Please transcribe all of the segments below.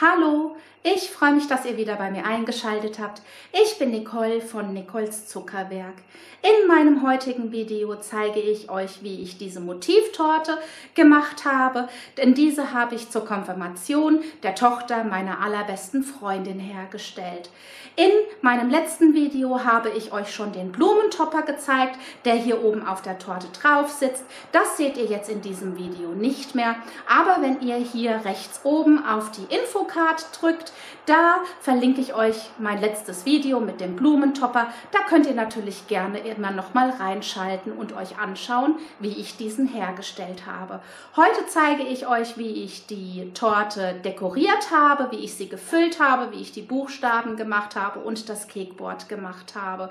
Hallo, ich freue mich, dass ihr wieder bei mir eingeschaltet habt. Ich bin Nicole von Nicoles Zuckerwerk. In meinem heutigen Video zeige ich euch, wie ich diese Motivtorte gemacht habe, denn diese habe ich zur Konfirmation der Tochter meiner allerbesten Freundin hergestellt. In meinem letzten Video habe ich euch schon den Blumentopper gezeigt, der hier oben auf der Torte drauf sitzt. Das seht ihr jetzt in diesem Video nicht mehr, aber wenn ihr hier rechts oben auf die Infocard drückt, da verlinke ich euch mein letztes Video mit dem Blumentopper. Da könnt ihr natürlich gerne immer noch mal reinschalten und euch anschauen, wie ich diesen hergestellt habe. Heute zeige ich euch, wie ich die Torte dekoriert habe, wie ich sie gefüllt habe, wie ich die Buchstaben gemacht habe und das Cakeboard gemacht habe.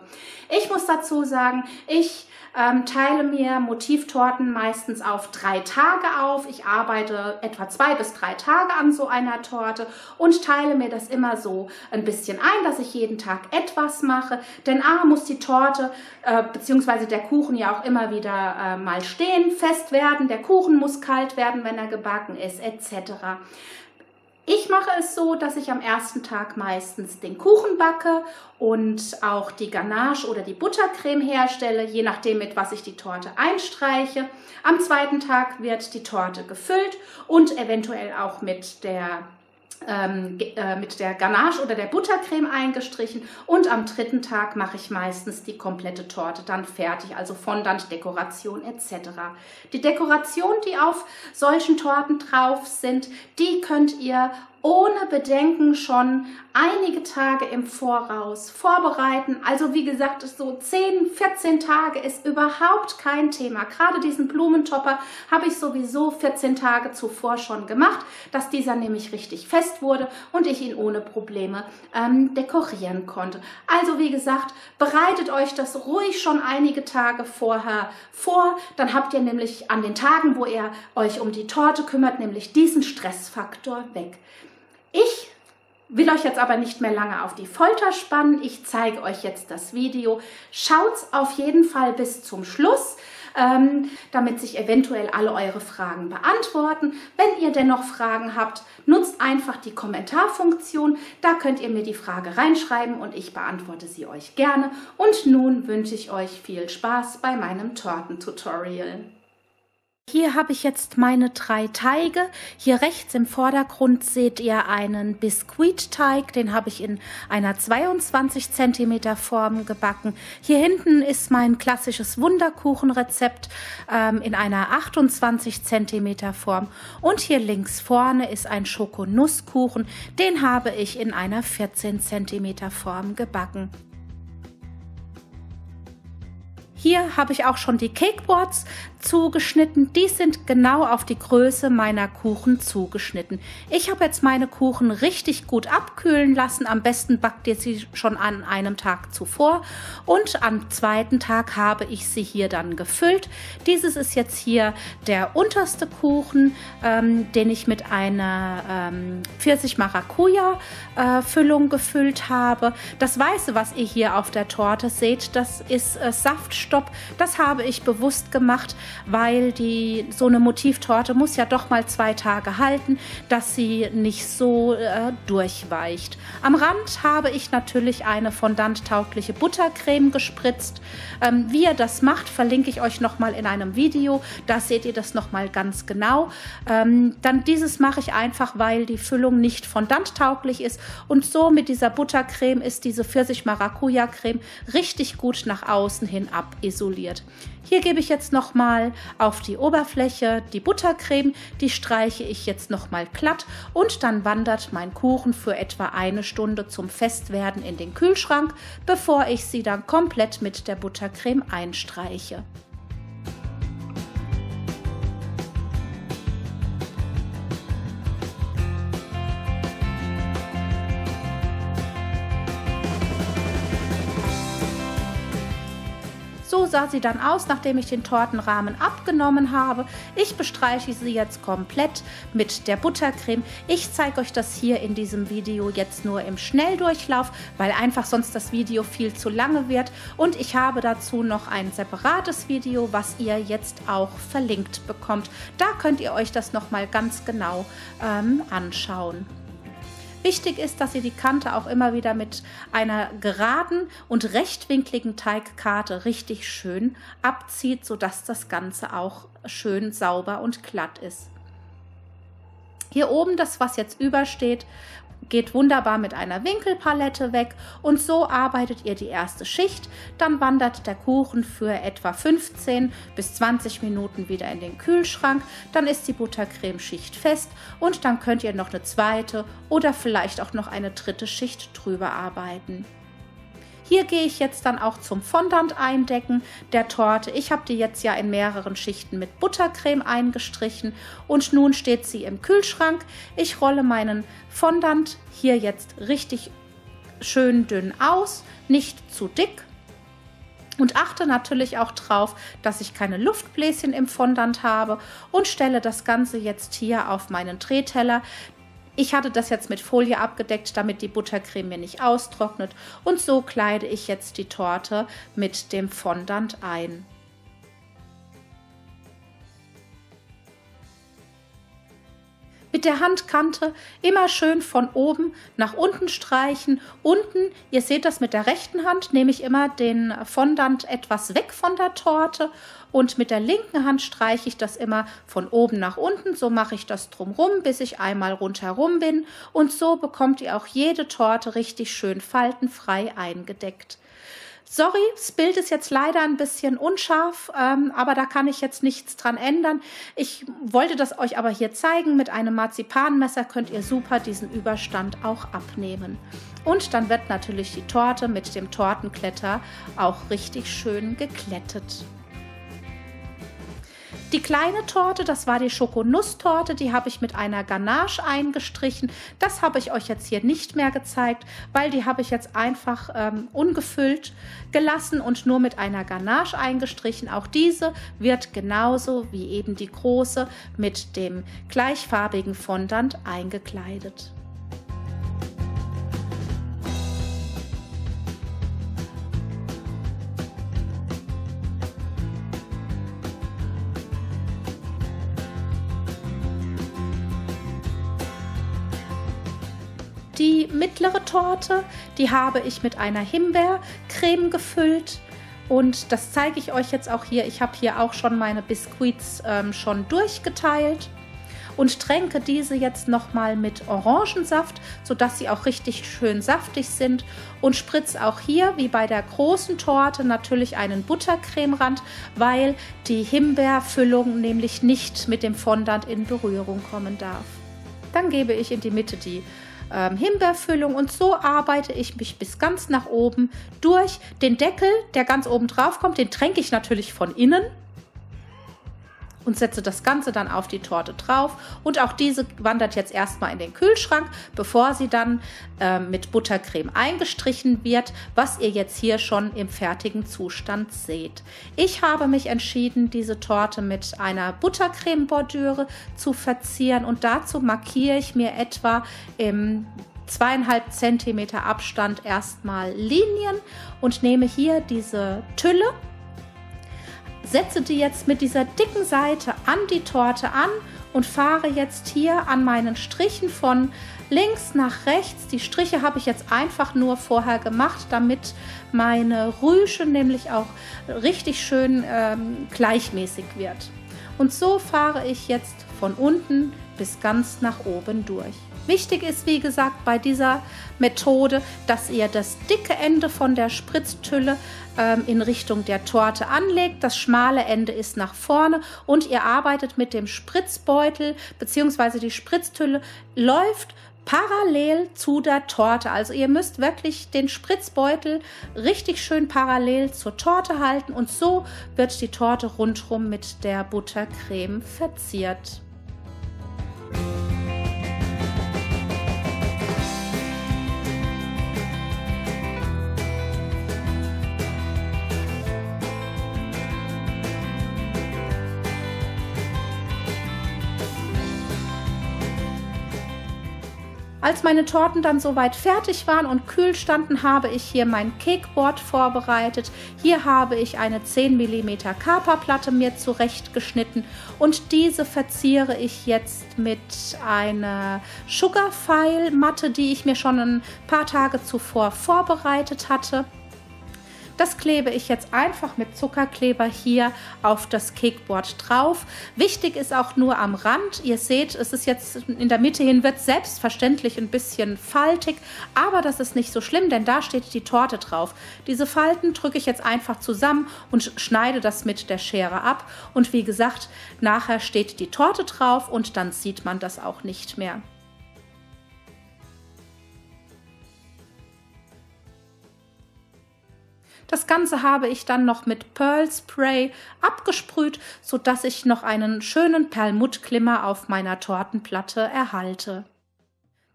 Ich muss dazu sagen, ich ähm, teile mir Motivtorten meistens auf drei Tage auf. Ich arbeite etwa zwei bis drei Tage an so einer Torte und teile mir das immer so ein bisschen ein, dass ich jeden Tag etwas mache. Denn A muss die Torte äh, bzw. der Kuchen ja auch immer wieder äh, mal stehen, fest werden. Der Kuchen muss kalt werden, wenn er gebacken ist, etc. Ich mache es so, dass ich am ersten Tag meistens den Kuchen backe und auch die Ganache oder die Buttercreme herstelle, je nachdem mit was ich die Torte einstreiche. Am zweiten Tag wird die Torte gefüllt und eventuell auch mit der mit der Ganache oder der Buttercreme eingestrichen und am dritten Tag mache ich meistens die komplette Torte dann fertig, also Fondant, Dekoration etc. Die Dekoration, die auf solchen Torten drauf sind, die könnt ihr ohne Bedenken schon einige Tage im Voraus vorbereiten. Also wie gesagt, so 10, 14 Tage ist überhaupt kein Thema. Gerade diesen Blumentopper habe ich sowieso 14 Tage zuvor schon gemacht, dass dieser nämlich richtig fest wurde und ich ihn ohne Probleme ähm, dekorieren konnte. Also wie gesagt, bereitet euch das ruhig schon einige Tage vorher vor. Dann habt ihr nämlich an den Tagen, wo ihr euch um die Torte kümmert, nämlich diesen Stressfaktor weg. Ich will euch jetzt aber nicht mehr lange auf die Folter spannen. Ich zeige euch jetzt das Video. Schaut's auf jeden Fall bis zum Schluss, ähm, damit sich eventuell alle eure Fragen beantworten. Wenn ihr dennoch Fragen habt, nutzt einfach die Kommentarfunktion. Da könnt ihr mir die Frage reinschreiben und ich beantworte sie euch gerne. Und nun wünsche ich euch viel Spaß bei meinem Tortentutorial. Hier habe ich jetzt meine drei Teige. Hier rechts im Vordergrund seht ihr einen Biskuitteig. Den habe ich in einer 22 cm Form gebacken. Hier hinten ist mein klassisches Wunderkuchenrezept ähm, in einer 28 cm Form. Und hier links vorne ist ein Schokonusskuchen. Den habe ich in einer 14 cm Form gebacken. Hier habe ich auch schon die Cakeboards zugeschnitten. Die sind genau auf die Größe meiner Kuchen zugeschnitten. Ich habe jetzt meine Kuchen richtig gut abkühlen lassen. Am besten backt ihr sie schon an einem Tag zuvor. Und am zweiten Tag habe ich sie hier dann gefüllt. Dieses ist jetzt hier der unterste Kuchen, ähm, den ich mit einer ähm, Pfirsich-Maracuja-Füllung äh, gefüllt habe. Das Weiße, was ihr hier auf der Torte seht, das ist äh, Saftstopp. Das habe ich bewusst gemacht, weil die so eine Motivtorte muss ja doch mal zwei Tage halten, dass sie nicht so äh, durchweicht. Am Rand habe ich natürlich eine fondant-taugliche Buttercreme gespritzt. Ähm, wie ihr das macht, verlinke ich euch nochmal in einem Video. Da seht ihr das nochmal ganz genau. Ähm, dann dieses mache ich einfach, weil die Füllung nicht fondant-tauglich ist und so mit dieser Buttercreme ist diese Pfirsich-Maracuja-Creme richtig gut nach außen hin abisoliert. Hier gebe ich jetzt nochmal auf die Oberfläche die Buttercreme, die streiche ich jetzt nochmal glatt und dann wandert mein Kuchen für etwa eine Stunde zum Festwerden in den Kühlschrank, bevor ich sie dann komplett mit der Buttercreme einstreiche. Sah sie dann aus, nachdem ich den Tortenrahmen abgenommen habe. Ich bestreiche sie jetzt komplett mit der Buttercreme. Ich zeige euch das hier in diesem Video jetzt nur im Schnelldurchlauf, weil einfach sonst das Video viel zu lange wird. Und ich habe dazu noch ein separates Video, was ihr jetzt auch verlinkt bekommt. Da könnt ihr euch das nochmal ganz genau ähm, anschauen. Wichtig ist, dass ihr die Kante auch immer wieder mit einer geraden und rechtwinkligen Teigkarte richtig schön abzieht, sodass das Ganze auch schön sauber und glatt ist. Hier oben das, was jetzt übersteht, geht wunderbar mit einer Winkelpalette weg und so arbeitet ihr die erste Schicht. Dann wandert der Kuchen für etwa 15 bis 20 Minuten wieder in den Kühlschrank. Dann ist die Buttercremeschicht fest und dann könnt ihr noch eine zweite oder vielleicht auch noch eine dritte Schicht drüber arbeiten. Hier gehe ich jetzt dann auch zum Fondant eindecken der Torte. Ich habe die jetzt ja in mehreren Schichten mit Buttercreme eingestrichen und nun steht sie im Kühlschrank. Ich rolle meinen Fondant hier jetzt richtig schön dünn aus, nicht zu dick. Und achte natürlich auch drauf, dass ich keine Luftbläschen im Fondant habe und stelle das Ganze jetzt hier auf meinen Drehteller. Ich hatte das jetzt mit Folie abgedeckt, damit die Buttercreme mir nicht austrocknet und so kleide ich jetzt die Torte mit dem Fondant ein. Mit der Handkante immer schön von oben nach unten streichen. Unten, ihr seht das mit der rechten Hand, nehme ich immer den Fondant etwas weg von der Torte und mit der linken Hand streiche ich das immer von oben nach unten. So mache ich das drumrum, bis ich einmal rundherum bin und so bekommt ihr auch jede Torte richtig schön faltenfrei eingedeckt. Sorry, das Bild ist jetzt leider ein bisschen unscharf, ähm, aber da kann ich jetzt nichts dran ändern. Ich wollte das euch aber hier zeigen. Mit einem Marzipanmesser könnt ihr super diesen Überstand auch abnehmen. Und dann wird natürlich die Torte mit dem Tortenkletter auch richtig schön geklettet. Die kleine Torte, das war die Schokonusstorte, die habe ich mit einer Ganache eingestrichen. Das habe ich euch jetzt hier nicht mehr gezeigt, weil die habe ich jetzt einfach ähm, ungefüllt gelassen und nur mit einer Ganache eingestrichen. Auch diese wird genauso wie eben die große mit dem gleichfarbigen Fondant eingekleidet. Mittlere Torte, die habe ich mit einer Himbeercreme gefüllt. Und das zeige ich euch jetzt auch hier. Ich habe hier auch schon meine Biskuits ähm, schon durchgeteilt und tränke diese jetzt nochmal mit Orangensaft, sodass sie auch richtig schön saftig sind und spritze auch hier, wie bei der großen Torte, natürlich einen Buttercremerand, weil die Himbeerfüllung nämlich nicht mit dem Fondant in Berührung kommen darf. Dann gebe ich in die Mitte die ähm, Himbeerfüllung und so arbeite ich mich bis ganz nach oben durch. Den Deckel, der ganz oben drauf kommt, den tränke ich natürlich von innen und setze das Ganze dann auf die Torte drauf. Und auch diese wandert jetzt erstmal in den Kühlschrank, bevor sie dann äh, mit Buttercreme eingestrichen wird, was ihr jetzt hier schon im fertigen Zustand seht. Ich habe mich entschieden, diese Torte mit einer Buttercreme-Bordüre zu verzieren und dazu markiere ich mir etwa im zweieinhalb Zentimeter Abstand erstmal Linien und nehme hier diese Tülle setze die jetzt mit dieser dicken Seite an die Torte an und fahre jetzt hier an meinen Strichen von links nach rechts. Die Striche habe ich jetzt einfach nur vorher gemacht, damit meine Rüsche nämlich auch richtig schön ähm, gleichmäßig wird. Und so fahre ich jetzt von unten bis ganz nach oben durch. Wichtig ist, wie gesagt, bei dieser Methode, dass ihr das dicke Ende von der Spritztülle ähm, in Richtung der Torte anlegt. Das schmale Ende ist nach vorne und ihr arbeitet mit dem Spritzbeutel bzw. die Spritztülle läuft parallel zu der Torte. Also ihr müsst wirklich den Spritzbeutel richtig schön parallel zur Torte halten und so wird die Torte rundherum mit der Buttercreme verziert. Als meine Torten dann soweit fertig waren und kühl standen, habe ich hier mein Cakeboard vorbereitet. Hier habe ich eine 10 mm Kaperplatte mir zurechtgeschnitten und diese verziere ich jetzt mit einer Sugarfile die ich mir schon ein paar Tage zuvor vorbereitet hatte. Das klebe ich jetzt einfach mit Zuckerkleber hier auf das Cakeboard drauf. Wichtig ist auch nur am Rand. Ihr seht, es ist jetzt in der Mitte hin, wird selbstverständlich ein bisschen faltig, aber das ist nicht so schlimm, denn da steht die Torte drauf. Diese Falten drücke ich jetzt einfach zusammen und schneide das mit der Schere ab. Und wie gesagt, nachher steht die Torte drauf und dann sieht man das auch nicht mehr. Das Ganze habe ich dann noch mit Pearl Spray abgesprüht, sodass ich noch einen schönen Perlmuttglimmer auf meiner Tortenplatte erhalte.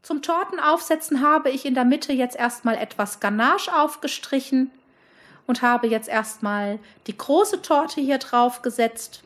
Zum Tortenaufsetzen habe ich in der Mitte jetzt erstmal etwas Ganache aufgestrichen und habe jetzt erstmal die große Torte hier drauf gesetzt.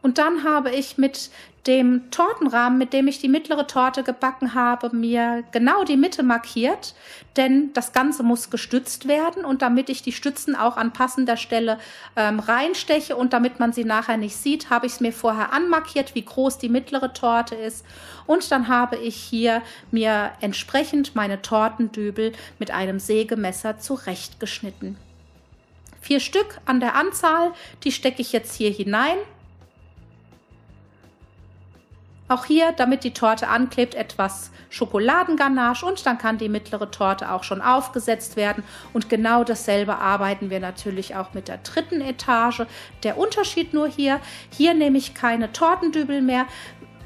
Und dann habe ich mit dem Tortenrahmen, mit dem ich die mittlere Torte gebacken habe, mir genau die Mitte markiert, denn das Ganze muss gestützt werden und damit ich die Stützen auch an passender Stelle ähm, reinsteche und damit man sie nachher nicht sieht, habe ich es mir vorher anmarkiert, wie groß die mittlere Torte ist und dann habe ich hier mir entsprechend meine Tortendübel mit einem Sägemesser zurechtgeschnitten. Vier Stück an der Anzahl, die stecke ich jetzt hier hinein auch hier, damit die Torte anklebt, etwas Schokoladenganache und dann kann die mittlere Torte auch schon aufgesetzt werden. Und genau dasselbe arbeiten wir natürlich auch mit der dritten Etage. Der Unterschied nur hier, hier nehme ich keine Tortendübel mehr.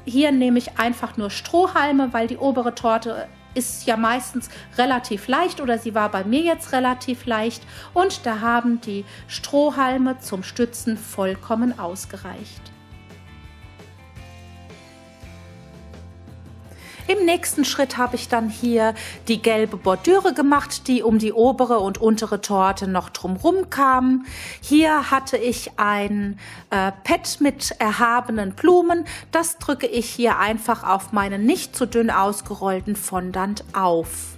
Hier nehme ich einfach nur Strohhalme, weil die obere Torte ist ja meistens relativ leicht oder sie war bei mir jetzt relativ leicht und da haben die Strohhalme zum Stützen vollkommen ausgereicht. Im nächsten Schritt habe ich dann hier die gelbe Bordüre gemacht, die um die obere und untere Torte noch drumherum kam. Hier hatte ich ein äh, Pad mit erhabenen Blumen. Das drücke ich hier einfach auf meinen nicht zu dünn ausgerollten Fondant auf.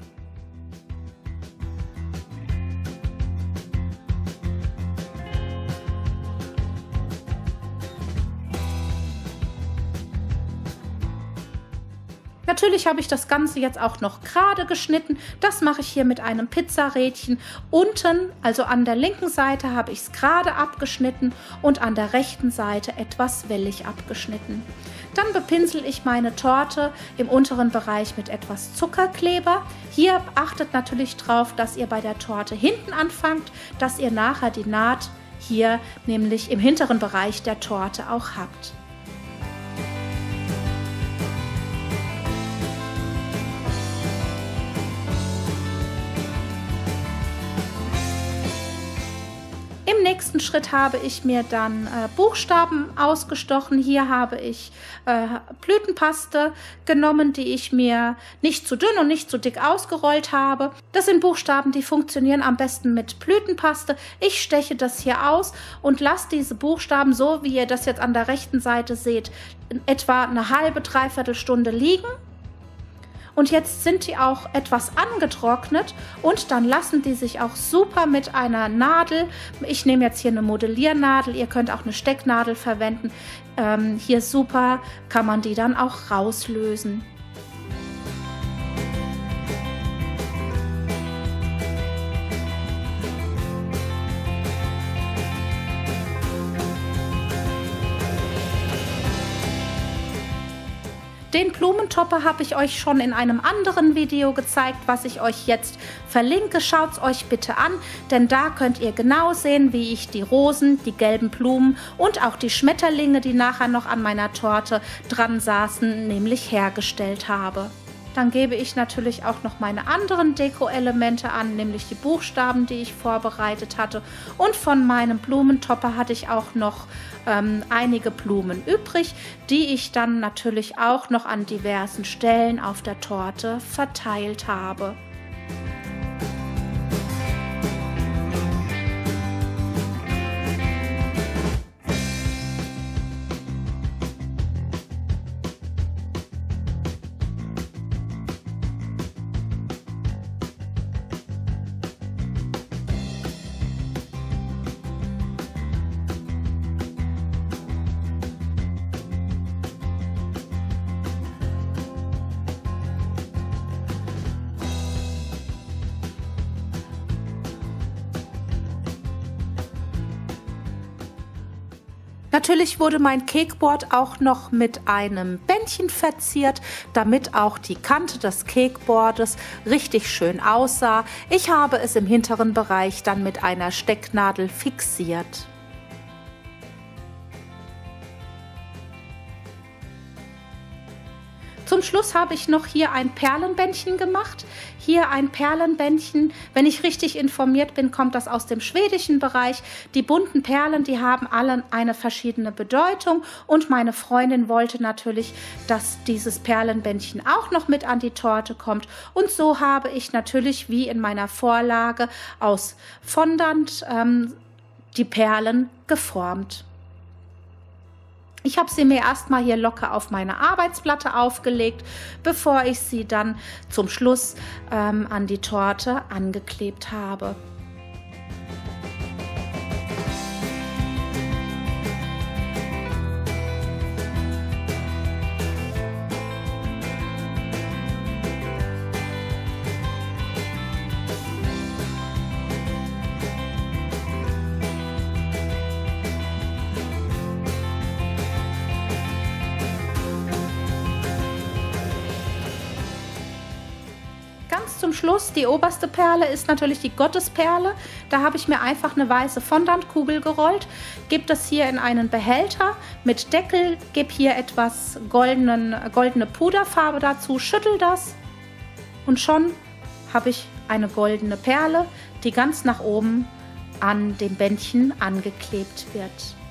Natürlich habe ich das Ganze jetzt auch noch gerade geschnitten. Das mache ich hier mit einem Pizzarädchen. Unten, also an der linken Seite, habe ich es gerade abgeschnitten und an der rechten Seite etwas wellig abgeschnitten. Dann bepinsel ich meine Torte im unteren Bereich mit etwas Zuckerkleber. Hier achtet natürlich darauf, dass ihr bei der Torte hinten anfangt, dass ihr nachher die Naht hier nämlich im hinteren Bereich der Torte auch habt. Nächsten Schritt habe ich mir dann äh, Buchstaben ausgestochen. Hier habe ich äh, Blütenpaste genommen, die ich mir nicht zu dünn und nicht zu dick ausgerollt habe. Das sind Buchstaben, die funktionieren am besten mit Blütenpaste. Ich steche das hier aus und lasse diese Buchstaben, so wie ihr das jetzt an der rechten Seite seht, etwa eine halbe, dreiviertel Stunde liegen. Und jetzt sind die auch etwas angetrocknet und dann lassen die sich auch super mit einer Nadel, ich nehme jetzt hier eine Modelliernadel, ihr könnt auch eine Stecknadel verwenden, ähm, hier super kann man die dann auch rauslösen. Den Blumentopper habe ich euch schon in einem anderen Video gezeigt, was ich euch jetzt verlinke. Schaut es euch bitte an, denn da könnt ihr genau sehen, wie ich die Rosen, die gelben Blumen und auch die Schmetterlinge, die nachher noch an meiner Torte dran saßen, nämlich hergestellt habe. Dann gebe ich natürlich auch noch meine anderen Deko-Elemente an, nämlich die Buchstaben, die ich vorbereitet hatte. Und von meinem Blumentopper hatte ich auch noch ähm, einige Blumen übrig, die ich dann natürlich auch noch an diversen Stellen auf der Torte verteilt habe. Natürlich wurde mein Cakeboard auch noch mit einem Bändchen verziert, damit auch die Kante des Cakeboardes richtig schön aussah. Ich habe es im hinteren Bereich dann mit einer Stecknadel fixiert. Zum Schluss habe ich noch hier ein Perlenbändchen gemacht. Hier ein Perlenbändchen. Wenn ich richtig informiert bin, kommt das aus dem schwedischen Bereich. Die bunten Perlen, die haben alle eine verschiedene Bedeutung. Und meine Freundin wollte natürlich, dass dieses Perlenbändchen auch noch mit an die Torte kommt. Und so habe ich natürlich wie in meiner Vorlage aus Fondant ähm, die Perlen geformt. Ich habe sie mir erstmal hier locker auf meine Arbeitsplatte aufgelegt, bevor ich sie dann zum Schluss ähm, an die Torte angeklebt habe. Zum Schluss, die oberste Perle ist natürlich die Gottesperle. Da habe ich mir einfach eine weiße Fondantkugel gerollt, gebe das hier in einen Behälter mit Deckel, gebe hier etwas goldenen, goldene Puderfarbe dazu, schüttel das und schon habe ich eine goldene Perle, die ganz nach oben an dem Bändchen angeklebt wird.